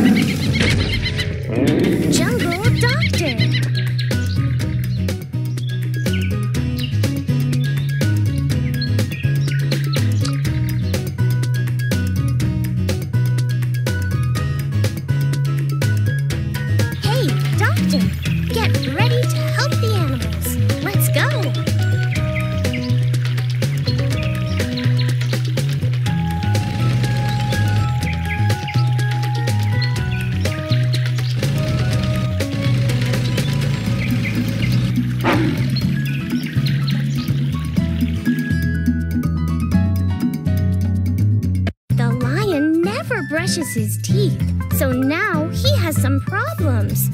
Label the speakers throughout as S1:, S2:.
S1: Hum. brushes his teeth, so now he has some problems.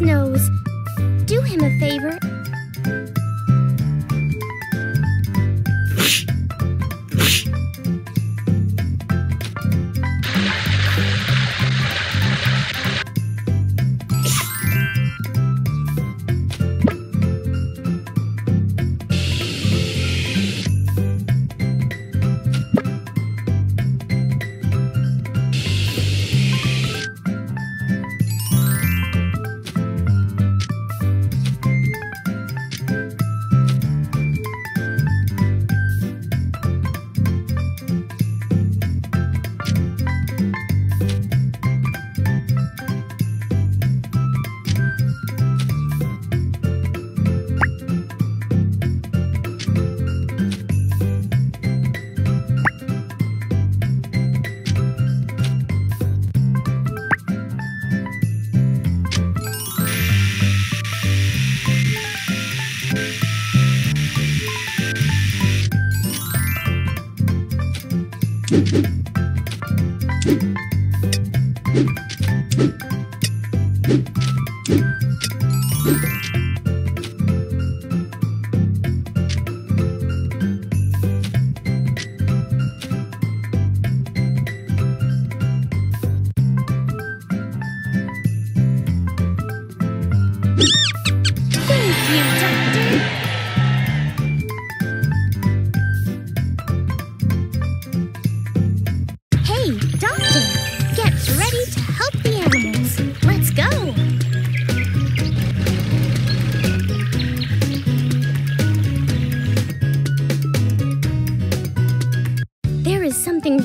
S1: Nose. Do him a favor Thank you.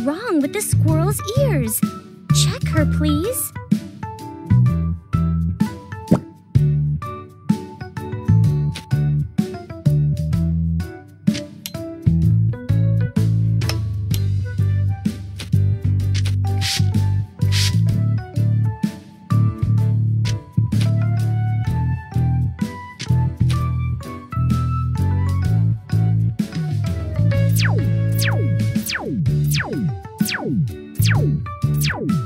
S1: wrong with the squirrel's ears. Check her, please. you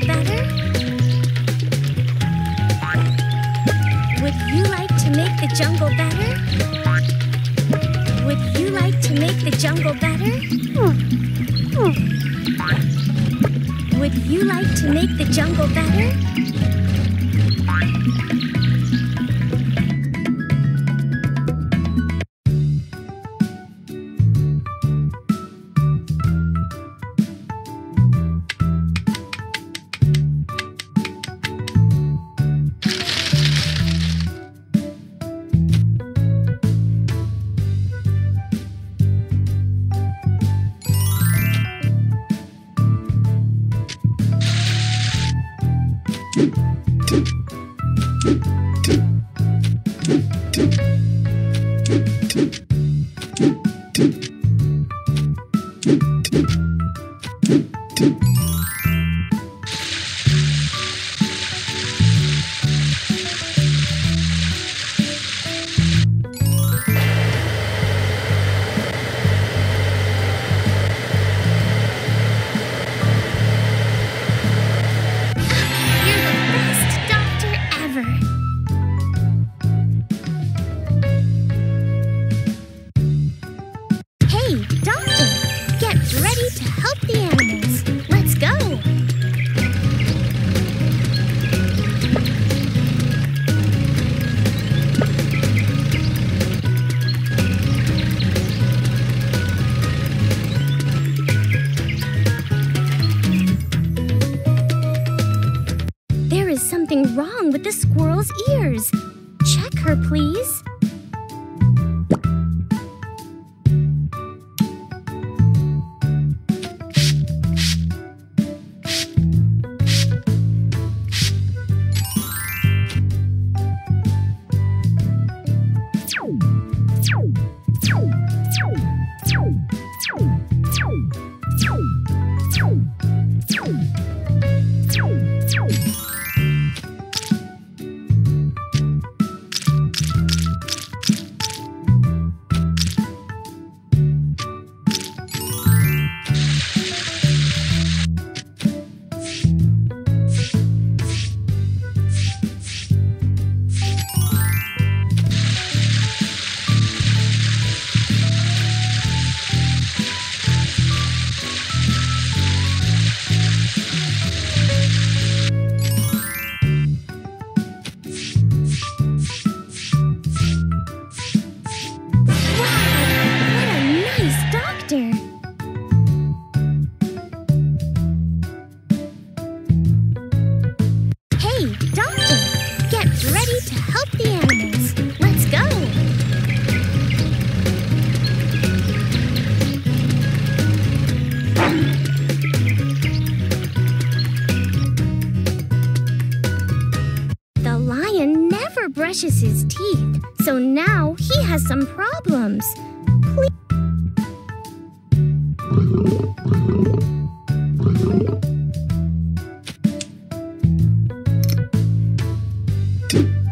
S1: jungle better? Would you like to make the jungle better? Would you like to make the jungle better? Would you like to make the jungle better? With the squirrel's ears. Check her, please. Please.
S2: Thank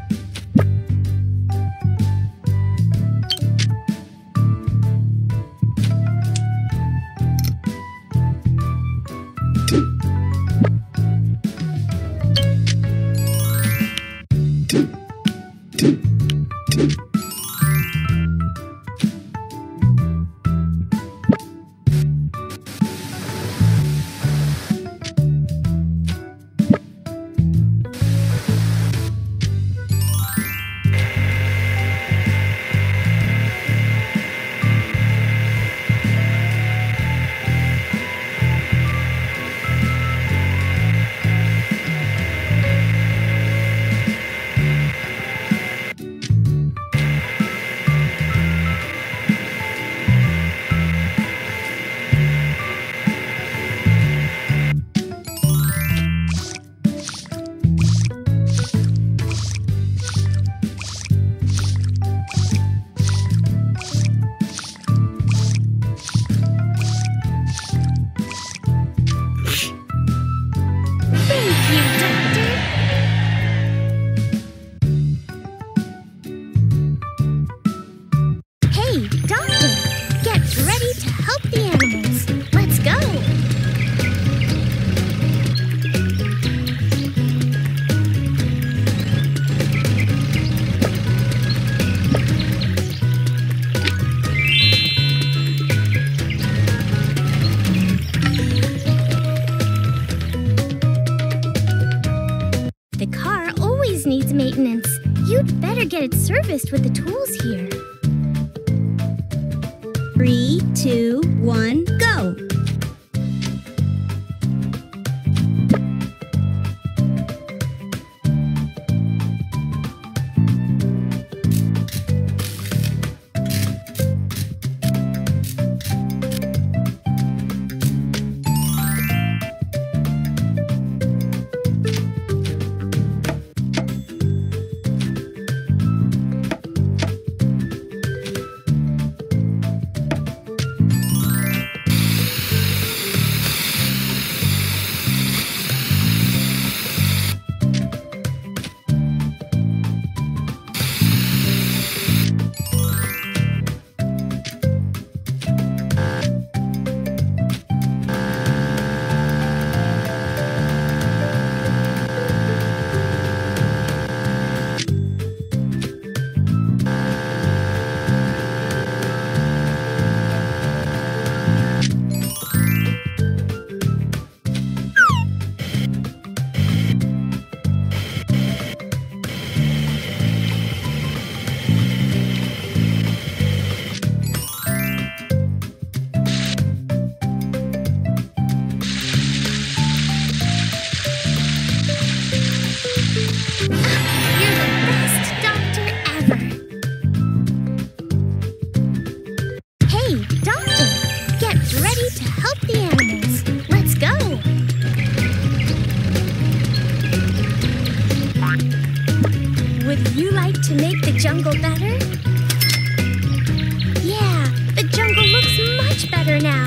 S2: serviced with the tools here.
S1: Three, two, one, go!
S2: now.